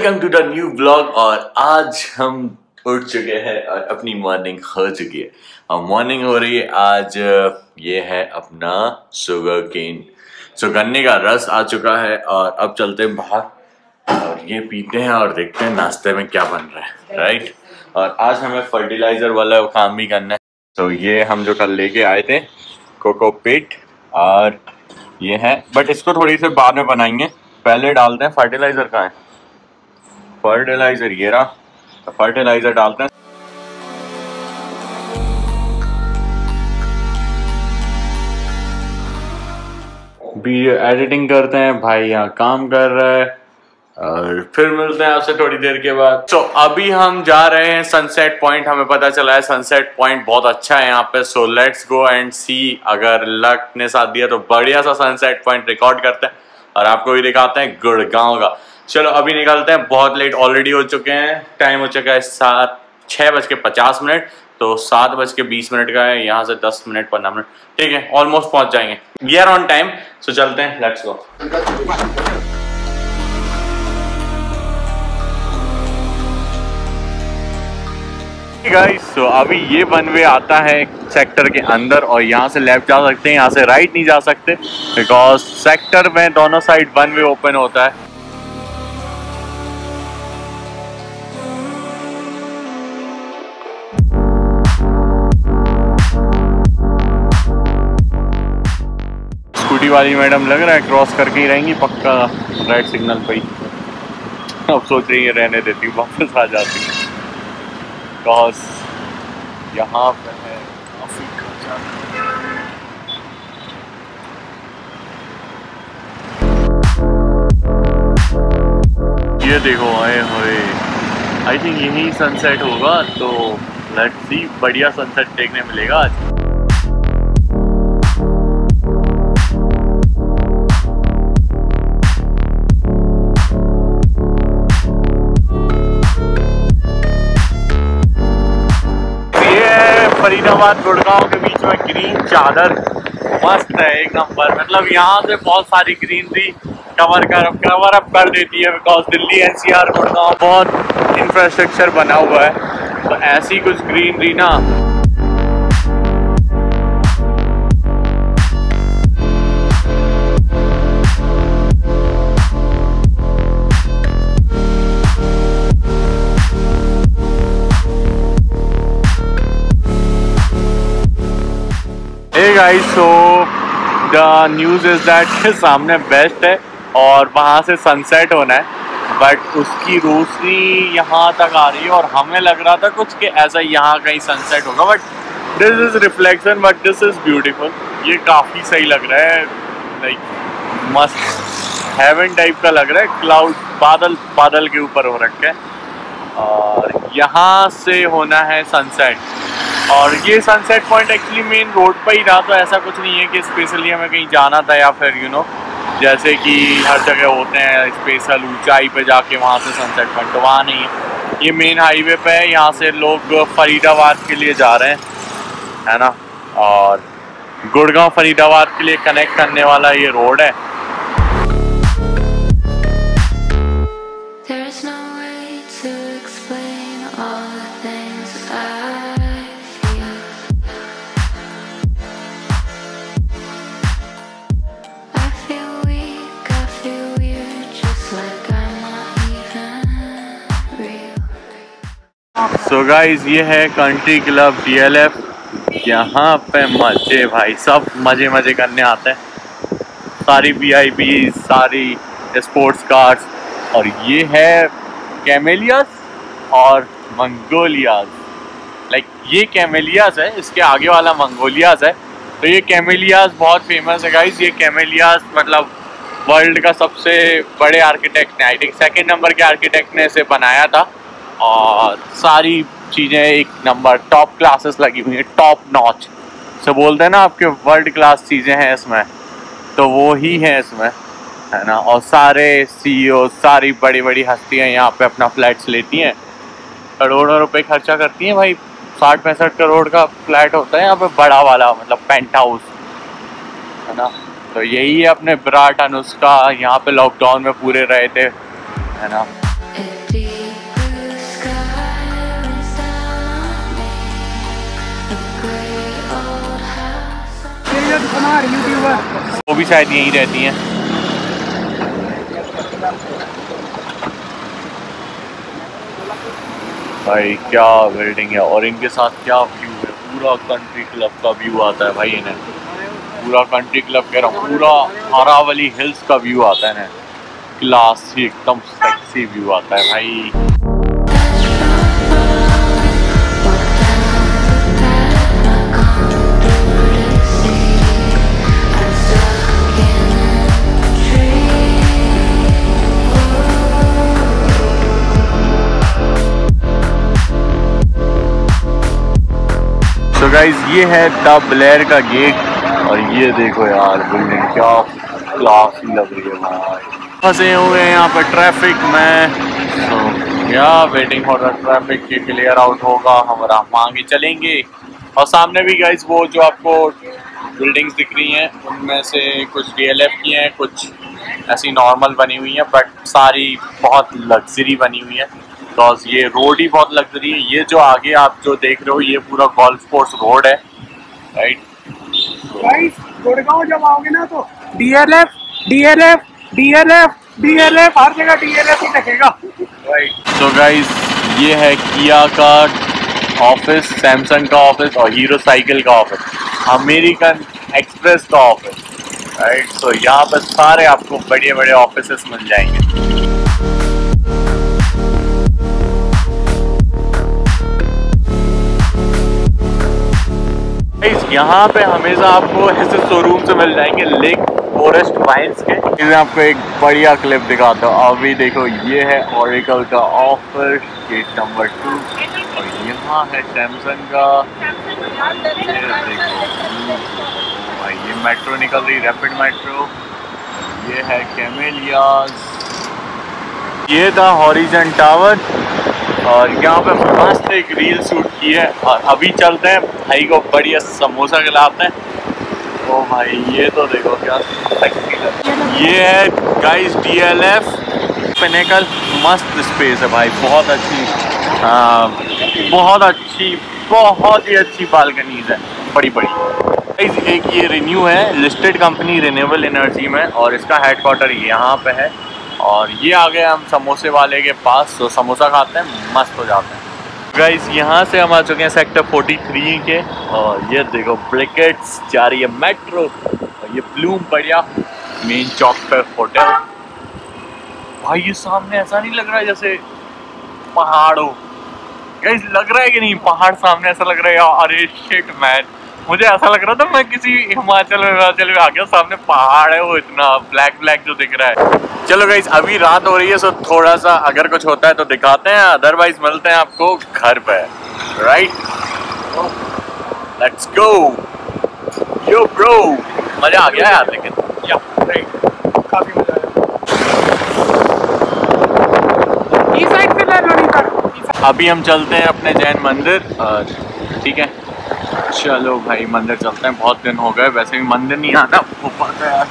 Welcome to the new blog और आज हम उठ चुके हैं और अपनी मॉर्निंग हो चुकी है। और मॉर्निंग हो रही है, आज ये है अपना शुगर केन सो गन्ने का रस आ चुका है और अब चलते हैं बाहर और ये पीते हैं और देखते हैं नाश्ते में क्या बन रहा है राइट और आज हमें फर्टिलाइज़र वाला काम भी करना है। तो ये हम जो कल लेके आए थे कोकोपिट और ये है बट इसको थोड़ी सी बाद में बनाएँगे। पहले डालते हैं फर्टिलाइज़र का है। फर्टिलाइज़र ये रहा। तो फर्टिलाइज़र डालते हैं। वीडियो एडिटिंग करते हैं भाई यहाँ काम कर रहा है। और फिर मिलते हैं आपसे थोड़ी देर के बाद। तो so, अभी हम जा रहे हैं सनसेट पॉइंट हमें पता चला है सनसेट पॉइंट बहुत अच्छा है यहाँ पे। सो लेट्स गो एंड सी अगर लक ने साथ दिया तो बढ़िया सा सनसेट पॉइंट रिकॉर्ड करते हैं। और आपको भी दिखाते हैं गुड़गांव का। चलो अभी निकलते हैं, बहुत लेट ऑलरेडी हो चुके हैं टाइम हो चुका है सात छः बज के पचास मिनट तो सात बज के बीस मिनट का है, यहाँ से दस मिनट, पंद्रह मिनट, ठीक है ऑलमोस्ट पहुँच जाएँगे। We are on time so चलते हैं लेट्स गो गाइस सो अभी ये वन वे आता है सेक्टर के अंदर, और यहाँ से लेफ़्ट जा सकते हैं, यहाँ से राइट नहीं जा सकते बिकॉज़ सेक्टर में दोनों साइड वन वे ओपन होता है। स्कूटी वाली मैडम लग रहा है क्रॉस करके ही रहेंगी, पक्का राइट सिग्नल पे ही। अब सोच रही है, रहने देती हूँ, वापस आ जाती हूँ। बिकॉज़ यहाँ पे है काफ़ी खर्चा। ये देखो, आए हुए। आई थिंक यही सनसेट होगा तो लेट्स सी बढ़िया सनसेट देखने मिलेगा आज। फरीदाबाद गुड़गांव के बीच में ग्रीन चादर। मस्त है, एक नंबर मतलब यहाँ से बहुत सारी ग्रीनरी कवर कर कवर अप कर देती है बिकॉज़ दिल्ली एनसीआर गुड़गांव, बहुत इंफ्रास्ट्रक्चर बना हुआ है। तो ऐसी कुछ ग्रीनरी ना। Guys so the news is that सामने बेस्ट है और वहाँ से सनसेट होना है बट उसकी रोशनी यहाँ तक आ रही है और हमें लग रहा था कुछ कि ऐसा यहाँ कहीं सनसेट होगा but this is reflection but this is beautiful ये काफ़ी सही लग रहा है लाइक मस्त हेवन टाइप का लग रहा है क्लाउड बादल बादल के ऊपर हो रखे है और यहाँ से होना है सनसेट और ये sunset point actually main road पर ही रहा तो ऐसा कुछ नहीं है कि स्पेशली हमें कहीं जाना था या फिर यू नो जैसे कि हर जगह होते हैं स्पेशल ऊंचाई पे जाके वहाँ से सनसेट पॉइंट तो वहाँ नहीं ये मेन हाईवे पे है, यहाँ से लोग फरीदाबाद के लिए जा रहे हैं, है ना? और गुड़गांव फरीदाबाद के लिए कनेक्ट करने वाला ये रोड है। सो so गाइज़ ये है कंट्री क्लब डीएलएफ यहाँ पे मज़े भाई, सब मज़े मज़े करने आते हैं। सारी वीआईपी सारी स्पोर्ट्स कार्स और ये है कैमेलियास और मंगोलियाज लाइक ये कैमेलियास है, इसके आगे वाला मंगोलियाज है। तो ये कैमेलियाज बहुत फ़ेमस है गाइज़ ये कैमेलियाज मतलब वर्ल्ड का सबसे बड़े आर्किटेक्ट ने आई थिंक सेकेंड नंबर के आर्किटेक्ट ने इसे बनाया था। और सारी चीज़ें एक नंबर टॉप क्लासेस लगी हुई हैं टॉप नॉच से बोलते हैं ना, आपके वर्ल्ड क्लास चीज़ें हैं इसमें। तो वो ही हैं इसमें, है ना? और सारे सीईओ e सारी बड़ी बड़ी हस्तियाँ यहाँ पे अपना फ्लैट्स लेती हैं। करोड़ों रुपए खर्चा करती हैं भाई। साठ पैंसठ करोड़ का फ्लैट होता है यहाँ पे बड़ा वाला मतलब पेंट हाउस है ना? तो यही है अपने विराट अनुष्का, यहाँ पे लॉकडाउन में पूरे रहे थे, है ना? वो भी शायद यहीं रहती हैं। भाई, क्या बिल्डिंग है? और इनके साथ क्या व्यू है? पूरा कंट्री क्लब का व्यू आता है भाई इन्हें। पूरा कंट्री क्लब कह रहा हूँ, पूरा अरावली हिल्स का व्यू आता है क्लास एकदम सेक्सी व्यू आता है भाई। गाइज़ ये है द ब्लेयर का गेट। और ये देखो यार बिल्डिंग क्या क्लास लग रही है फंसे हुए हैं यहाँ पे ट्रैफ़िक में। तो या वेटिंग फॉर द ट्रैफ़िक के क्लियर आउट होगा, हम हमारा आगे चलेंगे। और सामने भी गाइज़ वो जो आपको बिल्डिंग्स दिख रही हैं, उनमें से कुछ डी एल की हैं, कुछ ऐसी नॉर्मल बनी हुई हैं बट सारी बहुत लग्जरी बनी हुई हैं। बिकॉज़ ये रोड ही बहुत लग्जरी है। ये जो आगे आप जो देख रहे हो ये पूरा गोल्फ कोर्स रोड है। राइट गुड़गांव जब आओगे ना तो डीएलएफ डीएलएफ डीएलएफ डीएलएफ हर जगह डीएलएफ ही दिखेगा राइट सो गाइस ये है किया का ऑफ़िस सैमसंग का ऑफ़िस और हीरो साइकिल का ऑफ़िस अमेरिकन एक्सप्रेस का ऑफ़िस राइट सो यहाँ पर सारे आपको बड़े बड़े ऑफ़िस मिल जाएँगे। यहाँ पे हमेशा आपको ऐसे शोरूम से मिल जाएँगे लेक फॉरेस्ट वाइन्स के। इसे आपको एक बढ़िया क्लिप दिखाता हूँ। अभी देखो ये है ओरिकल का ऑफ़िस गेट नंबर टू और यहाँ है सैमसंग का। ये देखो ये मेट्रो निकल रही रैपिड मेट्रो ये है कैमेलियाज ये था हॉरिजन टावर और यहाँ पे मस्त एक रील शूट की है और अभी चलते हैं। भाई को बढ़िया समोसा खिलाते हैं। ओ भाई, ये तो देखो क्या ये है गाइस डीएलएफ पिनेकल मस्त स्पेस है भाई, बहुत अच्छी हाँ बहुत अच्छी, बहुत ही अच्छी बालकनीज है बड़ी बड़ी गाइस एक ये रिन्यू है लिस्टेड कंपनी रिन्यूएबल एनर्जी में और इसका हेडक्वार्टर यहाँ पे है। और ये आ गए हम समोसे वाले के पास तो समोसा खाते हैं, मस्त हो जाते हैं। गाइस यहाँ से हम आ चुके हैं सेक्टर 43 के, और ये देखो, ब्रिकेट्स जा रही है मेट्रो। और ये ब्लूम बढ़िया मेन चौक पे होटल। भाई, ये सामने ऐसा नहीं लग रहा है जैसे पहाड़। हो गाइस लग रहा है कि नहीं? पहाड़ सामने ऐसा लग रहा है अरे शिट मैन मुझे ऐसा लग रहा था मैं किसी हिमाचल हिमाचल में आ गया सामने पहाड़ है वो इतना ब्लैक ब्लैक जो दिख रहा है। चलो गाइस अभी रात हो रही है सो थोड़ा सा अगर कुछ होता है तो दिखाते हैं अदरवाइज़ मिलते हैं आपको घर पे right let's go yo bro मज़ा आ गया यार लेकिन। या राइट काफ़ी मज़ा आया। अभी हम चलते हैं अपने जैन मंदिर ठीक है। चलो भाई मंदिर चलते हैं बहुत दिन हो गए वैसे भी मंदिर नहीं आना हो पाता यार।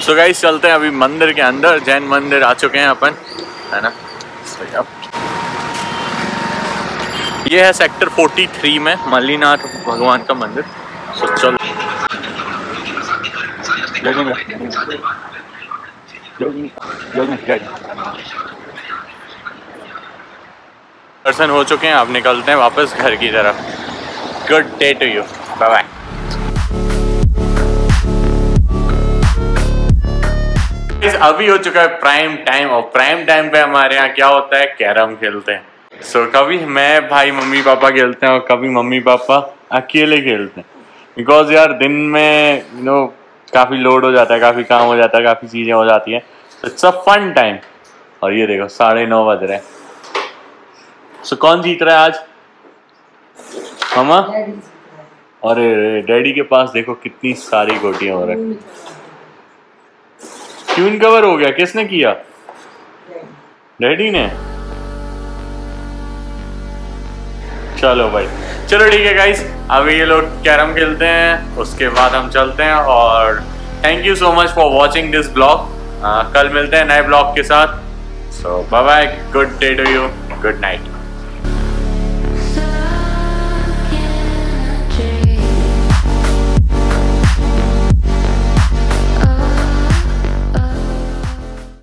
सो so गाइस चलते हैं अभी मंदिर के अंदर जैन मंदिर आ चुके हैं अपन है ना? सही ये है सेक्टर 43 में मल्लीनाथ भगवान का मंदिर। सो so, चलो। दर्शन हो चुके हैं अब निकलते हैं वापस घर की तरफ़। Good day to you bye bye अभी हो चुका है प्राइम टाइम और प्राइम टाइम पे हमारे यहाँ क्या होता है? कैरम खेलते हैं। सो so, कभी मैं भाई मम्मी पापा खेलते हैं और कभी मम्मी पापा अकेले खेलते हैं। बिकॉज़ यार दिन में यू नो काफ़ी लोड हो जाता है काफ़ी काम हो जाता है काफ़ी चीज़ें हो जाती हैं। इट्स अ फन टाइम और ये देखो साढ़े नौ बज रहे हैं। सो so, कौन जीत रहा है आज? मामा? अरे डैडी के पास देखो कितनी सारी गोटियाँ हो रही ट्यून कवर हो गया? किसने किया? डैडी ने? चलो भाई। चलो ठीक है गाइस अभी ये लोग कैरम खेलते हैं उसके बाद हम चलते हैं और thank you so much for watching this blog कल मिलते हैं नए ब्लॉग के साथ। So bye bye good day to you good night